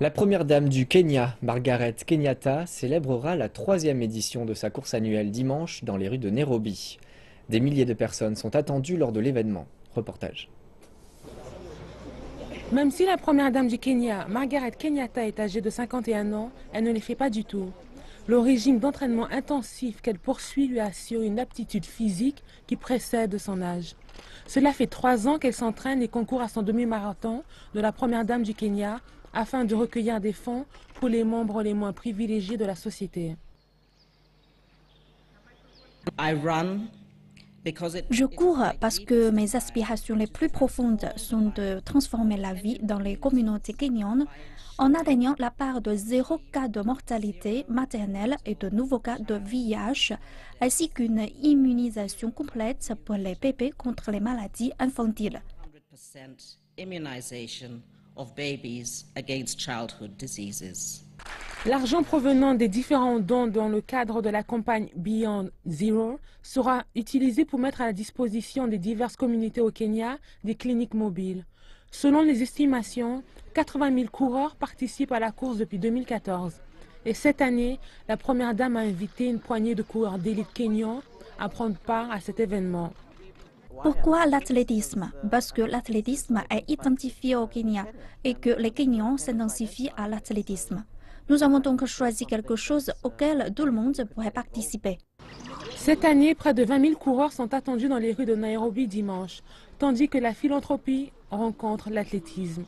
La première dame du Kenya, Margaret Kenyatta, célébrera la troisième édition de sa course annuelle dimanche dans les rues de Nairobi. Des milliers de personnes sont attendues lors de l'événement. Reportage. Même si la première dame du Kenya, Margaret Kenyatta, est âgée de 51 ans, elle ne les fait pas du tout. Le régime d'entraînement intensif qu'elle poursuit lui assure une aptitude physique qui précède son âge. Cela fait trois ans qu'elle s'entraîne et concourt à son demi-marathon de la première dame du Kenya afin de recueillir des fonds pour les membres les moins privilégiés de la société. Je cours parce que mes aspirations les plus profondes sont de transformer la vie dans les communautés kenyanes en atteignant la part de zéro cas de mortalité maternelle et de nouveaux cas de VIH, ainsi qu'une immunisation complète pour les bébés contre les maladies infantiles. L'argent provenant des différents dons dans le cadre de la campagne Beyond Zero sera utilisé pour mettre à la disposition des diverses communautés au Kenya des cliniques mobiles. Selon les estimations, 80 000 coureurs participent à la course depuis 2014. Et cette année, la Première Dame a invité une poignée de coureurs d'élite kenyans à prendre part à cet événement. Pourquoi l'athlétisme? Parce que l'athlétisme est identifié au Kenya et que les Kenyans s'identifient à l'athlétisme. Nous avons donc choisi quelque chose auquel tout le monde pourrait participer. Cette année, près de 20 000 coureurs sont attendus dans les rues de Nairobi dimanche, tandis que la philanthropie rencontre l'athlétisme.